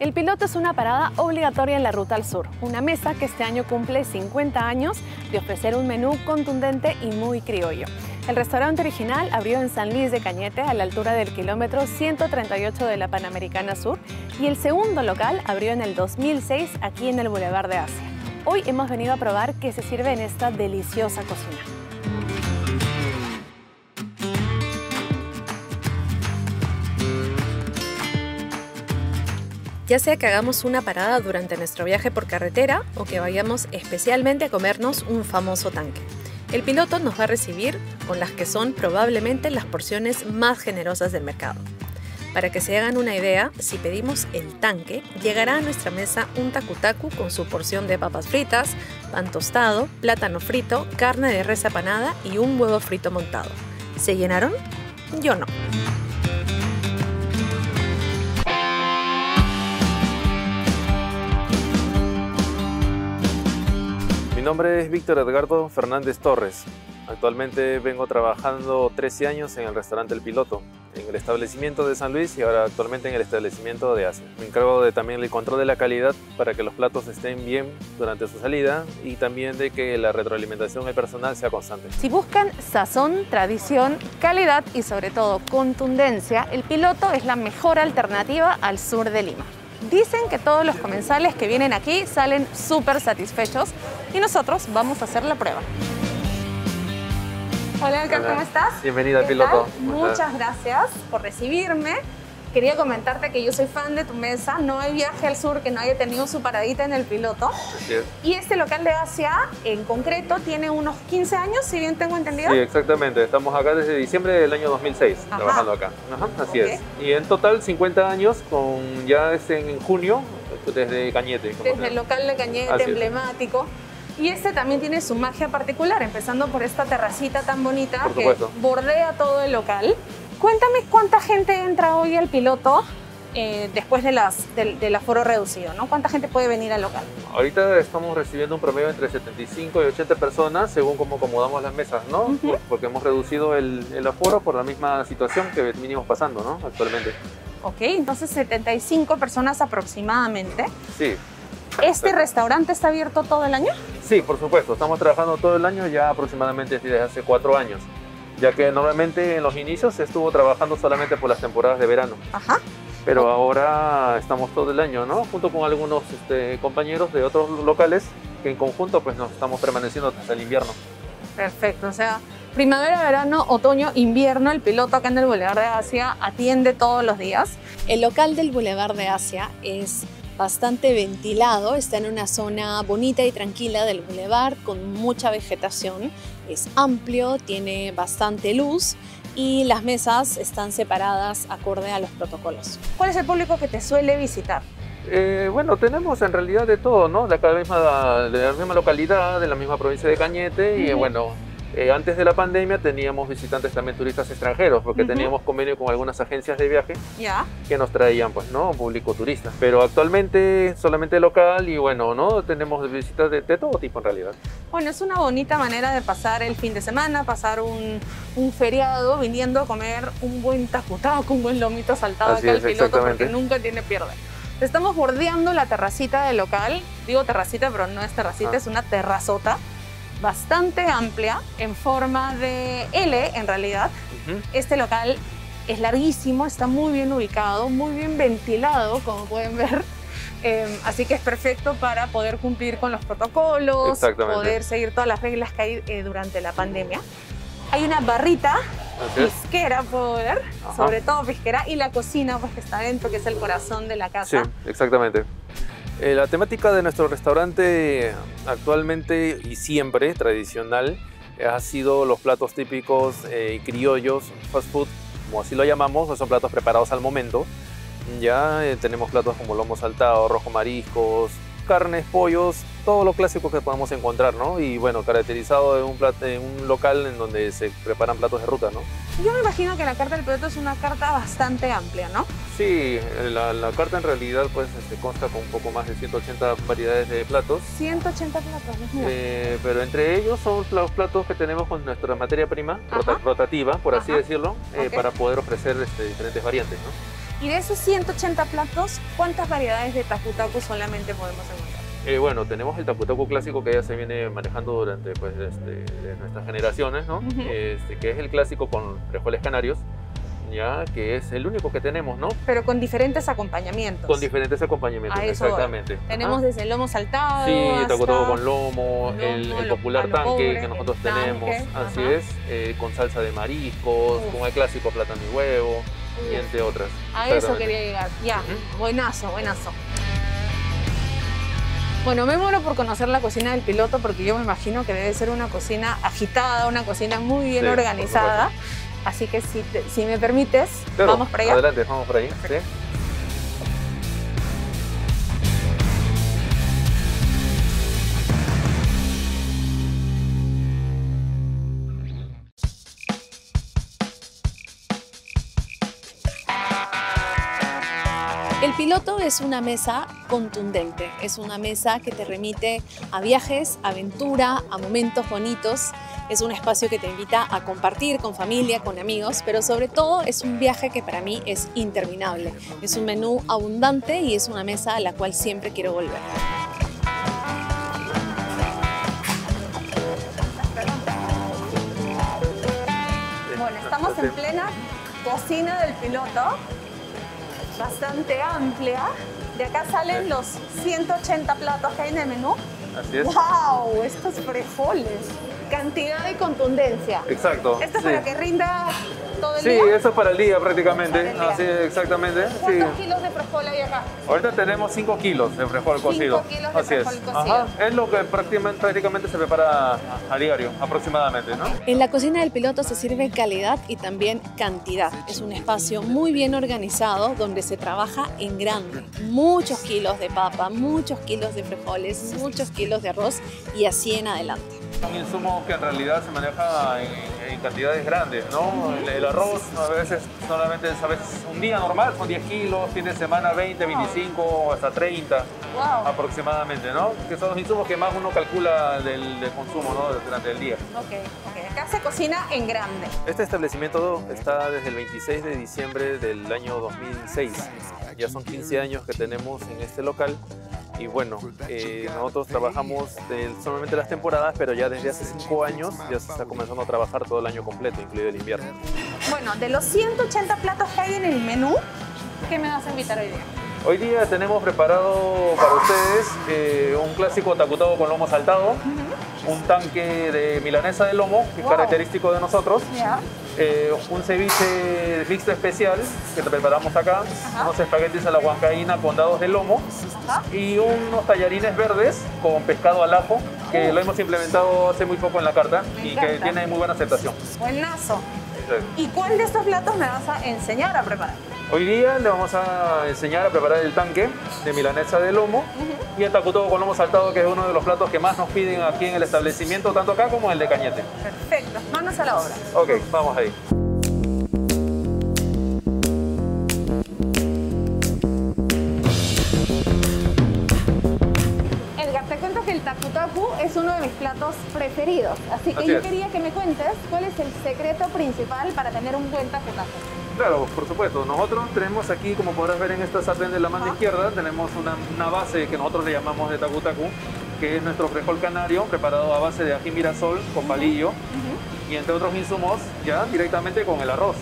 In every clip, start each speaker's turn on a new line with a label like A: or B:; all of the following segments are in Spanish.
A: El piloto es una parada obligatoria en la Ruta al Sur, una mesa que este año cumple 50 años de ofrecer un menú contundente y muy criollo. El restaurante original abrió en San Luis de Cañete a la altura del kilómetro 138 de la Panamericana Sur y el segundo local abrió en el 2006 aquí en el Boulevard de Asia. Hoy hemos venido a probar qué se sirve en esta deliciosa cocina. Ya sea que hagamos una parada durante nuestro viaje por carretera o que vayamos especialmente a comernos un famoso tanque. El piloto nos va a recibir con las que son probablemente las porciones más generosas del mercado. Para que se hagan una idea, si pedimos el tanque, llegará a nuestra mesa un takutaku con su porción de papas fritas, pan tostado, plátano frito, carne de res apanada y un huevo frito montado. ¿Se llenaron? Yo no.
B: Nombre es Víctor Edgardo Fernández Torres. Actualmente vengo trabajando 13 años en el restaurante El Piloto, en el establecimiento de San Luis y ahora actualmente en el establecimiento de Asia. Me encargo de también el control de la calidad para que los platos estén bien durante su salida y también de que la retroalimentación del personal sea constante.
A: Si buscan sazón, tradición, calidad y sobre todo contundencia, El Piloto es la mejor alternativa al sur de Lima. Dicen que todos los comensales que vienen aquí salen súper satisfechos y nosotros vamos a hacer la prueba. Hola, Edgar, ¿cómo estás?
B: Bienvenida al piloto.
A: Muchas gracias por recibirme. Quería comentarte que yo soy fan de tu mesa. No hay viaje al sur que no haya tenido su paradita en el piloto. Y este local de Asia, en concreto, tiene unos 15 años, si bien tengo entendido.
B: Sí, exactamente. Estamos acá desde diciembre del año 2006, trabajando acá. así es. Y en total 50 años, con ya es en junio, desde Cañete.
A: Desde el local de Cañete, emblemático. Y este también tiene su magia particular, empezando por esta terracita tan bonita que bordea todo el local. Cuéntame cuánta gente entra hoy al piloto eh, después de las, del, aforo reducido, ¿no? ¿Cuánta gente puede venir al local?
B: Ahorita estamos recibiendo un promedio entre 75 y 80 personas según cómo acomodamos las mesas, ¿no? Porque hemos reducido el, el, aforo por la misma situación que venimos pasando, ¿no? Actualmente.
A: Ok, entonces 75 personas aproximadamente.
B: Sí.
A: ¿Este restaurante está abierto todo el año?
B: Sí, por supuesto. Estamos trabajando todo el año ya aproximadamente desde hace cuatro años ya que normalmente en los inicios se estuvo trabajando solamente por las temporadas de verano.
A: Ajá.
B: Pero ahora estamos todo el año, ¿no? Junto con algunos este, compañeros de otros locales que en conjunto pues nos estamos permaneciendo hasta el invierno.
A: Perfecto, o sea, primavera, verano, otoño, invierno, el piloto acá en el Boulevard de Asia atiende todos los días. El local del Boulevard de Asia es bastante ventilado, está en una zona bonita y tranquila del boulevard con mucha vegetación, es amplio, tiene bastante luz y las mesas están separadas acorde a los protocolos. ¿Cuál es el público que te suele visitar?
B: Eh, bueno, tenemos en realidad de todo, ¿no? De la misma, de la misma localidad, de la misma provincia de Cañete y bueno, eh, antes de la pandemia teníamos visitantes también turistas extranjeros, porque teníamos convenio con algunas agencias de viaje que nos traían, pues, ¿no? Público turista. Pero actualmente solamente local y bueno, ¿no? Tenemos visitas de, todo tipo en realidad.
A: Bueno, es una bonita manera de pasar el fin de semana, pasar un, un feriado viniendo a comer un buen con un buen lomito saltado acá al piloto, porque nunca tiene pierde. Estamos bordeando la terracita del local. Digo terracita, pero no es terracita, ah. es una terrazota bastante amplia, en forma de L en realidad. Este local es larguísimo, está muy bien ubicado, muy bien ventilado, como pueden ver. Em, así que es perfecto para poder cumplir con los protocolos, poder seguir todas las reglas que hay eh, durante la pandemia. Hay una barrita pisquera, puedo ver, sobre todo pisquera, y la cocina pues, que está dentro, que es el corazón de la casa.
B: Sí, exactamente. Eh, la temática de nuestro restaurante actualmente y siempre tradicional ha sido los platos típicos eh, criollos, fast food, como así lo llamamos, son platos preparados al momento. Ya eh, tenemos platos como lomo saltado, rojo mariscos, carnes, pollos, todo lo clásico que podamos encontrar, ¿no? Y bueno, caracterizado en un, en un local en donde se preparan platos de ruta, ¿no?
A: Yo me imagino que la carta del piloto es una carta bastante amplia, ¿no?
B: Sí, la, carta en realidad pues este, consta con un poco más de 180 variedades de platos.
A: 180 platos,
B: eh, Pero entre ellos son los platos que tenemos con nuestra materia prima rotativa, por así decirlo, eh, para poder ofrecer este, diferentes variantes, ¿no?
A: Y de esos 180 platos, ¿cuántas variedades de takutaku solamente podemos encontrar?
B: Eh, bueno, tenemos el takutaku clásico que ya se viene manejando durante pues, este, nuestras generaciones, ¿no? este, que es el clásico con frijoles canarios, ya que es el único que tenemos, ¿no?
A: Pero con diferentes acompañamientos.
B: Con diferentes acompañamientos, exactamente.
A: Tenemos desde el lomo saltado.
B: Sí, takutaku con lomo, el, popular tanque que nosotros tenemos, así es, eh, con salsa de mariscos, con el clásico plátano y huevo y entre otras.
A: A eso quería llegar. Ya, buenazo, buenazo. Bueno, me muero por conocer la cocina del piloto porque yo me imagino que debe ser una cocina agitada, una cocina muy bien organizada. Así que si, si me permites, vamos para allá.
B: Adelante, vamos por ahí.
A: El piloto es una mesa contundente, es una mesa que te remite a viajes, aventura, a momentos bonitos. Es un espacio que te invita a compartir con familia, con amigos, pero sobre todo es un viaje que para mí es interminable. Es un menú abundante y es una mesa a la cual siempre quiero volver. Bueno, estamos en plena cocina del piloto bastante amplia. De acá salen los 180 platos que hay en el menú.
B: Así es.
A: ¡Wow! Estos frijoles. Cantidad y contundencia.
B: Exacto.
A: Esto es para que rinda todo el
B: sí,
A: día.
B: Sí, eso es para el día prácticamente. Así exactamente.
A: ¿Cuántos kilos de frijol hay acá?
B: Ahorita tenemos 5 kilos de frijol cocido.
A: 5 kilos de Así frijol es. cocido.
B: Es lo que prácticamente, prácticamente se prepara a, diario, aproximadamente, ¿no?
A: En la cocina del piloto se sirve calidad y también cantidad. Es un espacio muy bien organizado donde se trabaja en grande. Muchos kilos de papa, muchos kilos de frijoles, muchos kilos de arroz y así en adelante.
B: Un insumo que en realidad se maneja en, cantidades grandes, ¿no? el, arroz a veces solamente a veces un día normal son 10 kilos, fin de semana 20, 25, hasta 30 aproximadamente, ¿no? Que son los insumos que más uno calcula del, consumo, ¿no? Durante el día.
A: Ok, ok. Acá se cocina en grande.
B: Este establecimiento está desde el 26 de diciembre del año 2006. Ya son 15 años que tenemos en este local y bueno, eh, nosotros trabajamos solamente las temporadas, pero ya desde hace cinco años ya se está comenzando a trabajar todo el año completo, incluido el invierno.
A: Bueno, de los 180 platos que hay en el menú, ¿qué me vas a invitar hoy día?
B: Hoy día tenemos preparado para ustedes eh, un clásico tacutado con lomo saltado, un tanque de milanesa de lomo, que es característico de nosotros, eh, un ceviche mixto especial que te preparamos acá, unos espaguetis a la huancaína con dados de lomo y unos tallarines verdes con pescado al ajo que lo hemos implementado hace muy poco en la carta y que tiene muy buena aceptación.
A: Buenazo. ¿Y cuál de estos platos me vas a enseñar a preparar?
B: Hoy día le vamos a enseñar a preparar el tanque de milanesa de lomo y el tacuto con lomo saltado, que es uno de los platos que más nos piden aquí en el establecimiento, tanto acá como el de Cañete.
A: Perfecto, manos a la obra.
B: Ok, vamos ahí.
A: Edgar, te cuento que el takutaku es uno de mis platos preferidos, así que yo quería que me cuentes cuál es el secreto principal para tener un buen takutaku.
B: Claro, por supuesto. Nosotros tenemos aquí, como podrás ver en esta sartén de la mano izquierda, tenemos una, base que nosotros le llamamos de takutaku, que es nuestro frijol canario preparado a base de ají mirasol con palillo y entre otros insumos ya directamente con el arroz.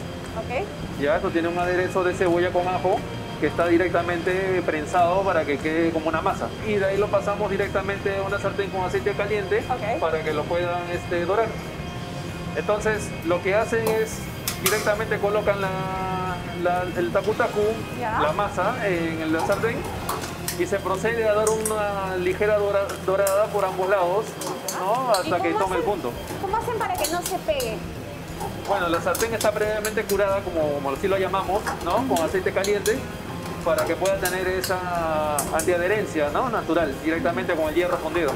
A: Okay.
B: Ya esto tiene un aderezo de cebolla con ajo que está directamente prensado para que quede como una masa. Y de ahí lo pasamos directamente a una sartén con aceite caliente para que lo puedan este, dorar. Entonces lo que hacen es directamente colocan el takutaku, la masa, en el sartén y se procede a dar una ligera dorada por ambos lados hasta que tome el punto.
A: ¿Cómo hacen para que no se pegue?
B: Bueno, la sartén está previamente curada, como, como así lo llamamos, ¿no? con aceite caliente para que pueda tener esa antiadherencia ¿no? natural, directamente con el hierro fundido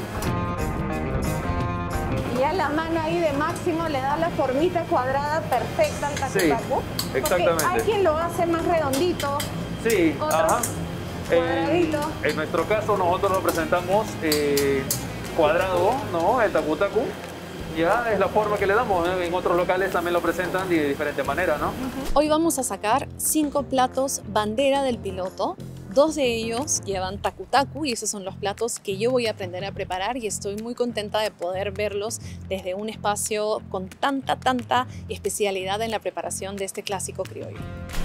A: ya la mano ahí de máximo le da la formita cuadrada perfecta al tacu sí,
B: exactamente.
A: hay quien lo hace más redondito.
B: Sí,
A: ajá.
B: En, en, nuestro caso nosotros lo presentamos eh, cuadrado, ¿no? El tacu ya es la forma que le damos. En otros locales también lo presentan de diferente manera, ¿no?
A: Hoy vamos a sacar cinco platos bandera del piloto. Dos de ellos llevan taku taku y esos son los platos que yo voy a aprender a preparar y estoy muy contenta de poder verlos desde un espacio con tanta, tanta especialidad en la preparación de este clásico criollo.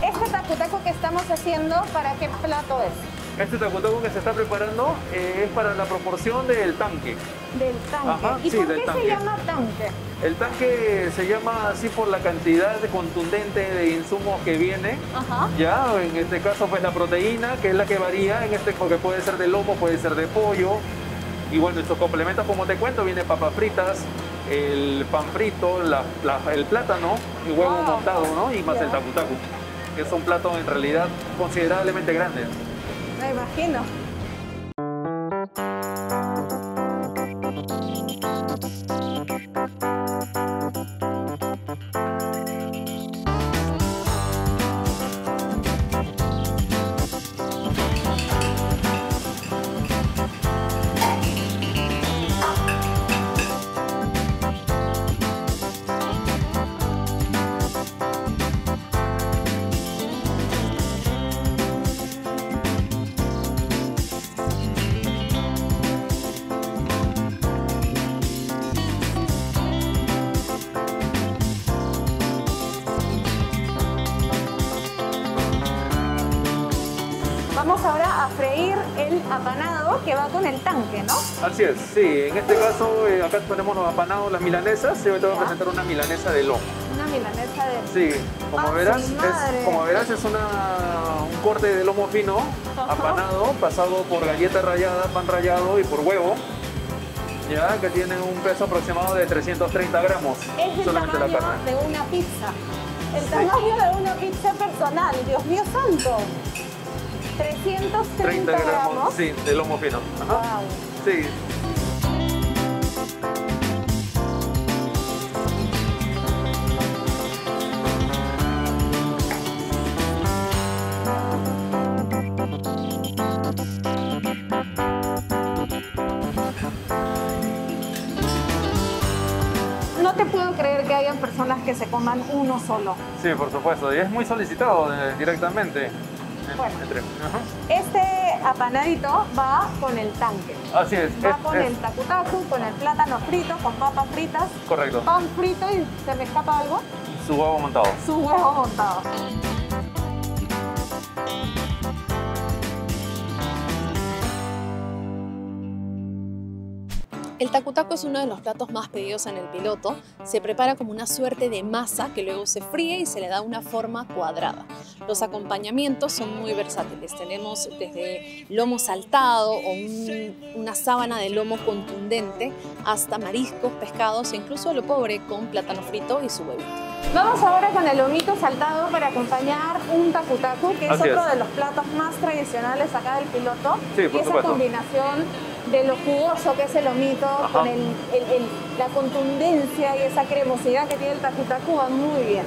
A: Este taku taku que estamos haciendo, ¿para qué plato es?
B: Este tacutoco que se está preparando eh, es para la proporción del tanque.
A: Del tanque. ¿Y por qué se llama tanque?
B: El tanque se llama así por la cantidad contundente de insumos que viene. Ya, en este caso pues la proteína, que es la que varía, en este porque puede ser de lomo, puede ser de pollo. Y bueno, estos complementos, como te cuento, viene papas fritas, el pan frito, el plátano, y huevo montado, ¿no? Y más el tacu que son platos en realidad considerablemente grandes.
A: Me imagino. Ahora a freír el apanado que va con el tanque, ¿no?
B: Así es, sí. En este caso, eh, acá ponemos los apanados, las milanesas. Yo te voy a presentar una milanesa de lomo.
A: Una milanesa de
B: Sí, como, verás, es, como verás, es una, un corte de lomo fino, apanado, pasado por galleta rallada, pan rallado y por huevo. Ya, que tiene un peso aproximado de 330 gramos.
A: Es el solamente tamaño la carne. de una pizza. El tamaño de una pizza personal, Dios mío santo. 330 gramos.
B: Sí, de lomo fino. Ajá. Sí.
A: No te puedo creer que hayan personas que se coman uno solo.
B: Sí, por supuesto, y es muy solicitado eh, directamente.
A: Bueno, este apanadito va con el tanque.
B: Así es.
A: Va con el tacu con el plátano frito, con papas fritas.
B: Correcto.
A: Pan frito y ¿se me escapa algo?
B: Su huevo montado.
A: Su huevo montado. El tacutaco es uno de los platos más pedidos en el piloto. Se prepara como una suerte de masa que luego se fríe y se le da una forma cuadrada. Los acompañamientos son muy versátiles. Tenemos desde lomo saltado o una sábana de lomo contundente hasta mariscos, pescados e incluso lo pobre con plátano frito y su huevito. Vamos ahora con el lomito saltado para acompañar un tacutaco, que es otro de los platos más tradicionales acá del piloto.
B: Sí, y
A: esa combinación de lo jugoso que es el lomito, con la contundencia y esa cremosidad que tiene el tacu va muy bien.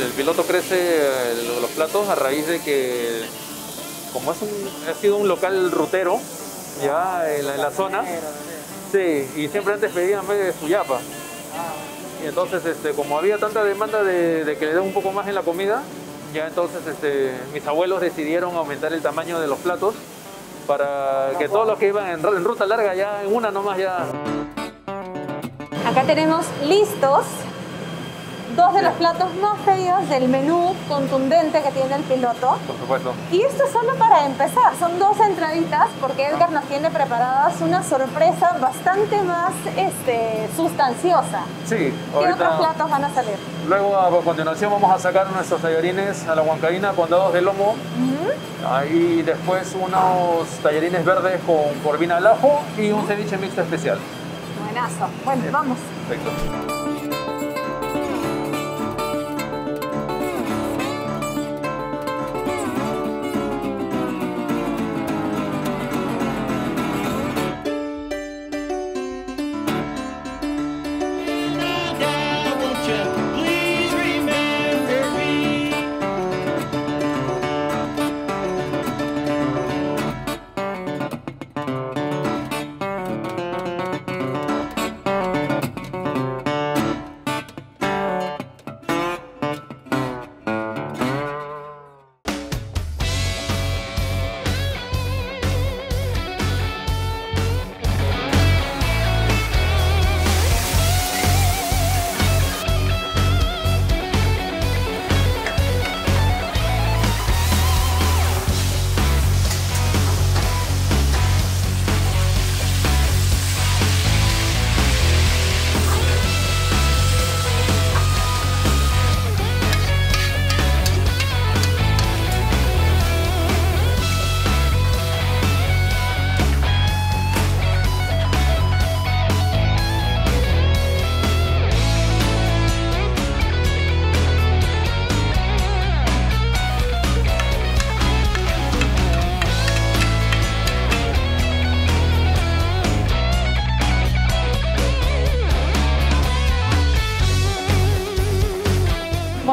B: El piloto crece los platos a raíz de que, como es ha sido un local rutero, ya en la, zona, sí, y siempre antes pedían de suyapa. Y entonces, este, como había tanta demanda de, que le den un poco más en la comida, ya entonces este, mis abuelos decidieron aumentar el tamaño de los platos para que todos los que iban en, en ruta larga ya en una nomás ya...
A: Acá tenemos listos dos de los platos más pedidos del menú contundente que tiene el piloto.
B: Por supuesto.
A: Y esto es solo para empezar, son dos entraditas porque Edgar nos tiene preparadas una sorpresa bastante más este, sustanciosa.
B: Sí.
A: ¿Qué otros platos van a salir?
B: Luego a continuación vamos a sacar nuestros tallarines a la huancaína con dados de lomo. Ahí después unos tallarines verdes con corvina al ajo y un ceviche mixto especial.
A: Buenazo. Bueno, vamos.
B: Perfecto.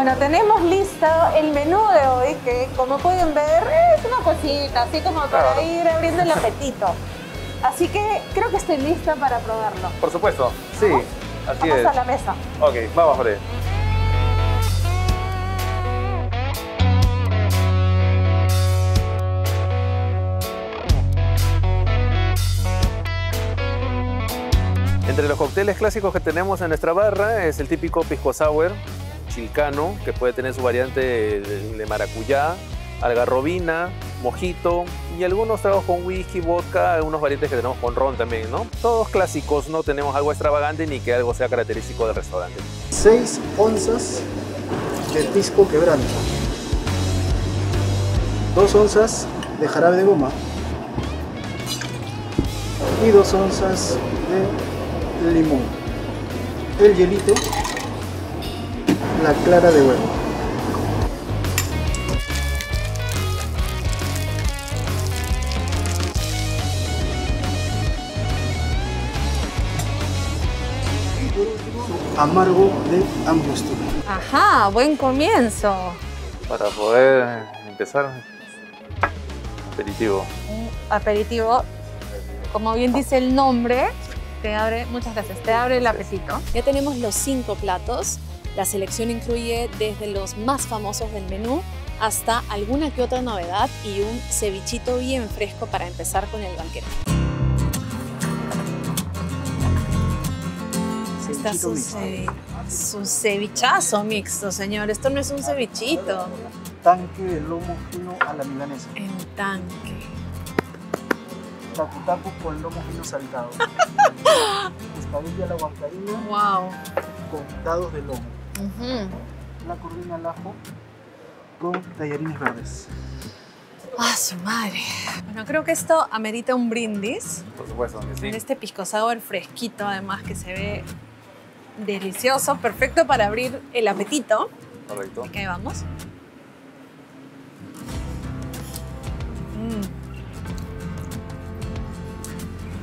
A: Bueno, tenemos listo el menú de hoy que como pueden ver es una cosita, así como para ir abriendo el apetito. Así que creo que estoy lista para probarlo.
B: Por supuesto, sí, así
A: vamos a la mesa.
B: Ok, vamos ahí. Entre los cócteles clásicos que tenemos en nuestra barra es el típico pisco sour chilcano, que puede tener su variante de maracuyá, algarrobina, mojito y algunos tragos con whisky, vodka, algunos variantes que tenemos con ron también, ¿no? Todos clásicos, no tenemos algo extravagante ni que algo sea característico del restaurante.
C: 6 onzas de pisco quebranta, 2 onzas de jarabe de goma y 2 onzas de limón, el hielito, la clara de huevo. Y por último, amargo de angostura.
A: Ajá, buen comienzo.
B: Para poder empezar, aperitivo.
A: Un aperitivo, como bien dice el nombre, te abre, muchas gracias, te abre el apetito.
D: Ya tenemos los cinco platos. La selección incluye desde los más famosos del menú hasta alguna que otra novedad y un cevichito bien fresco para empezar con el banquete.
A: Está su, su cevichazo mixto, señor. Esto no es un cevichito.
C: Tanque de lomo fino a la milanesa.
A: En tanque
C: tacu con lomo fino saltado. Espadilla a la huancaína.
A: Wow.
C: Con dados de lomo. La corvina al ajo con tallarines verdes.
A: ¡Ah, su madre! Bueno, creo que esto amerita un brindis.
B: Por supuesto que sí.
A: En este pisco sour fresquito, además, que se ve delicioso, perfecto para abrir el apetito.
B: Correcto.
A: ¿Qué vamos? Mmm.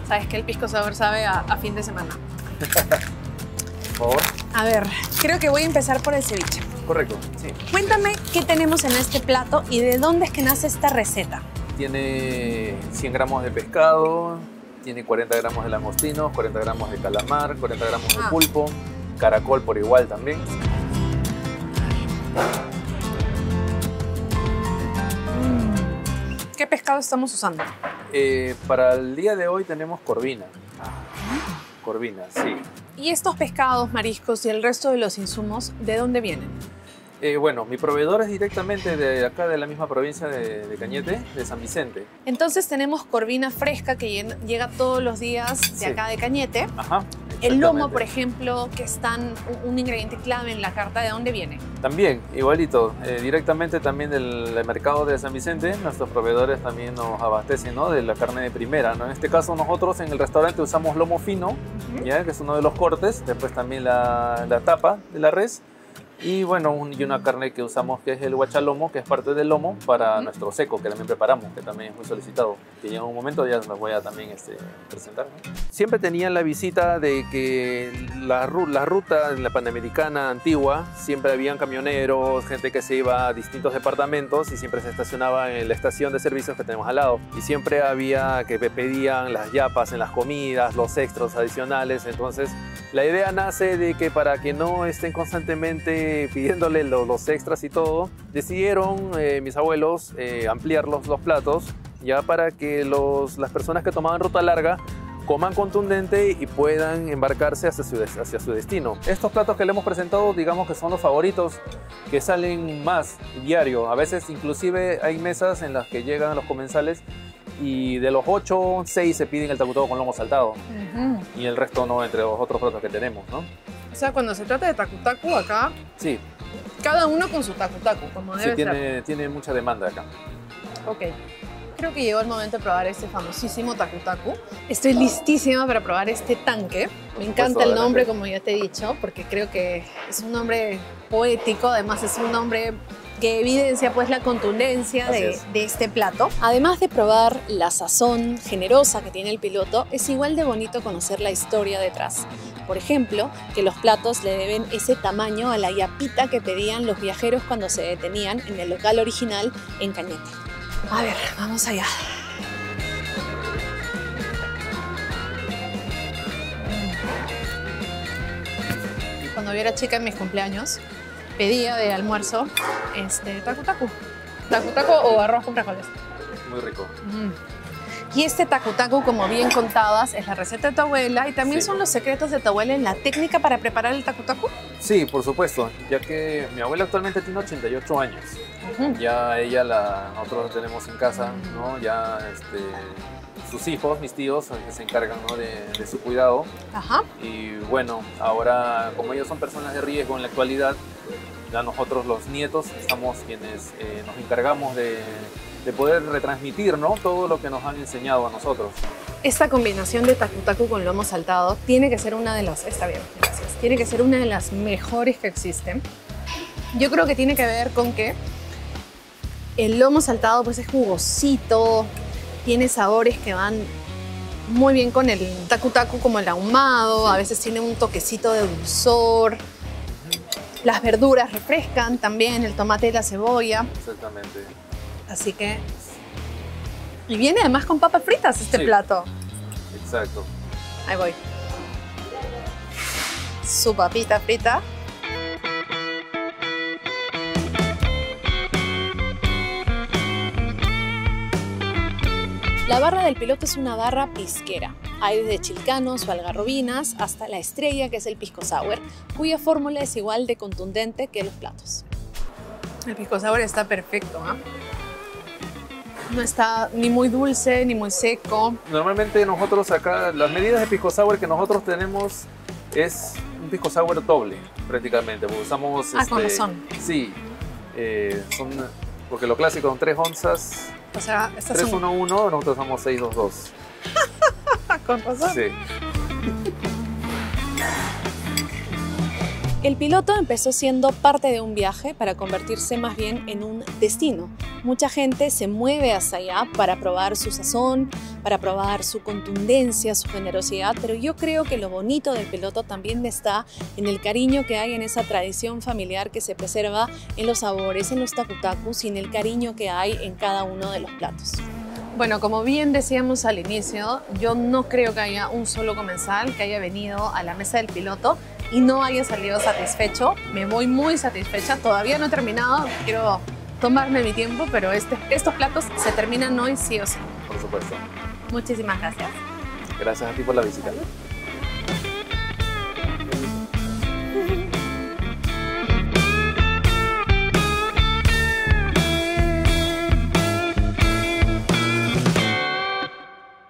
A: Sabes que el pisco sour sabe a, fin de semana.
B: por favor.
A: A ver, creo que voy a empezar por el ceviche.
B: Correcto, sí.
A: Cuéntame qué tenemos en este plato y de dónde es que nace esta receta.
B: Tiene 100 gramos de pescado, tiene 40 gramos de langostinos, 40 gramos de calamar, 40 gramos de ah. pulpo, caracol por igual también.
A: ¿Qué pescado estamos usando?
B: Eh, para el día de hoy tenemos corvina. Corvina, sí.
A: ¿Y estos pescados, mariscos y el resto de los insumos, de dónde vienen?
B: Eh, bueno, mi proveedor es directamente de acá, de la misma provincia de, Cañete, de San Vicente.
A: Entonces tenemos corvina fresca que llega todos los días de acá de Cañete.
B: Ajá.
A: El lomo, por ejemplo, que es tan, un ingrediente clave en la carta, ¿de dónde viene?
B: También, igualito, eh, directamente también del, mercado de San Vicente, nuestros proveedores también nos abastecen ¿no? de la carne de primera. ¿no? En este caso nosotros en el restaurante usamos lomo fino, ¿ya? que es uno de los cortes, después también la, la tapa de la res, y bueno, y una carne que usamos que es el guachalomo, que es parte del lomo para nuestro seco, que también preparamos, que también es muy solicitado. Que llega un momento ya me voy a también este, presentar. Siempre tenían la visita de que la, la ruta en la Panamericana antigua, siempre habían camioneros, gente que se iba a distintos departamentos y siempre se estacionaba en la estación de servicios que tenemos al lado. Y siempre había que pedían las yapas en las comidas, los extras adicionales. Entonces, la idea nace de que para que no estén constantemente pidiéndole los, extras y todo, decidieron eh, mis abuelos eh, ampliar los, platos ya para que los, las personas que tomaban ruta larga coman contundente y puedan embarcarse hacia su, hacia su destino. Estos platos que le hemos presentado, digamos que son los favoritos que salen más diario. A veces inclusive hay mesas en las que llegan los comensales y de los 8, 6 se piden el tacutado con lomo saltado y el resto no entre los otros platos que tenemos, ¿no?
A: O sea, cuando se trata de tacu acá,
B: sí.
A: cada uno con su tacu como debe
B: sí, tiene, tiene mucha demanda acá.
A: Ok. Creo que llegó el momento de probar este famosísimo tacu Estoy listísima para probar este tanque. Me encanta el nombre, como ya te he dicho, porque creo que es un nombre poético, además es un nombre que evidencia pues la contundencia de, de, este plato.
D: Además de probar la sazón generosa que tiene el piloto, es igual de bonito conocer la historia detrás Por ejemplo, que los platos le deben ese tamaño a la yapita que pedían los viajeros cuando se detenían en el local original en Cañete. A ver, vamos allá. Cuando yo era chica en mis cumpleaños, pedía de almuerzo este, tacu tacu. Tacu tacu o arroz con frijoles.
B: Muy rico.
D: Mm. Y este tacu tacu, como bien contabas, es la receta de tu abuela y también son los secretos de tu abuela en la técnica para preparar el tacu tacu.
B: Sí, por supuesto, ya que mi abuela actualmente tiene 88 años. Ya ella, la, nosotros la tenemos en casa, ¿no? Ya este, sus hijos, mis tíos, que se encargan ¿no? de, de, su cuidado.
D: Ajá.
B: Y bueno, ahora como ellos son personas de riesgo en la actualidad, ya nosotros los nietos estamos quienes eh, nos encargamos de, de, poder retransmitir ¿no? todo lo que nos han enseñado a nosotros.
D: Esta combinación de tacu tacu con lomo saltado tiene que ser una de las, está bien, gracias, tiene que ser una de las mejores que existen. Yo creo que tiene que ver con que el lomo saltado pues es jugosito, tiene sabores que van muy bien con el tacu tacu como el ahumado, a veces tiene un toquecito de dulzor. Las verduras refrescan también, el tomate y la cebolla.
B: Exactamente.
D: Así que... Y viene además con papas fritas este
B: Sí.
D: plato.
B: Exacto.
D: Ahí voy. Su papita frita. La barra del piloto es una barra pisquera. Hay desde chilcanos o algarrobinas hasta la estrella, que es el pisco sour, cuya fórmula es igual de contundente que los platos. El pisco sour está perfecto, ¿ah? No está ni muy dulce ni muy seco.
B: Normalmente nosotros acá, las medidas de pisco sour que nosotros tenemos es un pisco sour doble, prácticamente. Usamos,
D: Ah, con
B: este,
D: razón.
B: Sí, eh, son, porque lo clásico son 3 onzas,
D: O sea, estas son
B: 311, nosotros usamos 622.
D: con razón.
B: Sí.
D: El piloto empezó siendo parte de un viaje para convertirse más bien en un destino. Mucha gente se mueve hacia allá para probar su sazón, para probar su contundencia, su generosidad, pero yo creo que lo bonito del piloto también está en el cariño que hay en esa tradición familiar que se preserva en los sabores, en los takutakus y en el cariño que hay en cada uno de los platos. Bueno, como bien decíamos al inicio, yo no creo que haya un solo comensal que haya venido a la mesa del piloto y no haya salido satisfecho. Me voy muy satisfecha, todavía no he terminado, quiero tomarme mi tiempo, pero este- estos platos se terminan hoy sí o sí.
B: Por supuesto.
D: Muchísimas gracias.
B: Gracias a ti por la visita.